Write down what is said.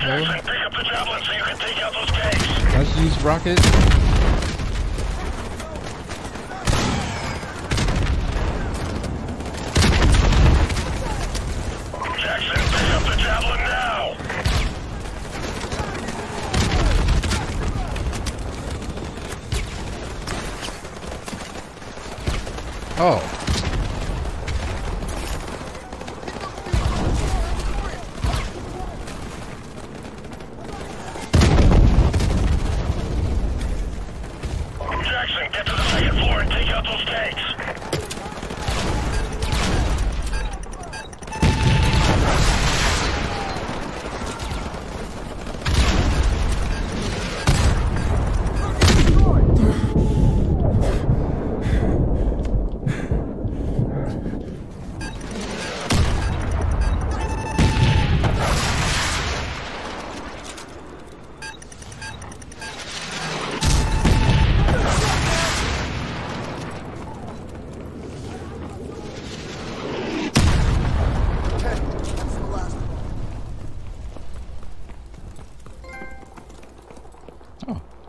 Jackson, pick up the javelin so you can take out those tanks. Let's use rocket. Jackson, pick up the javelin now. Oh. Valiant 4, take out those tanks. Oh.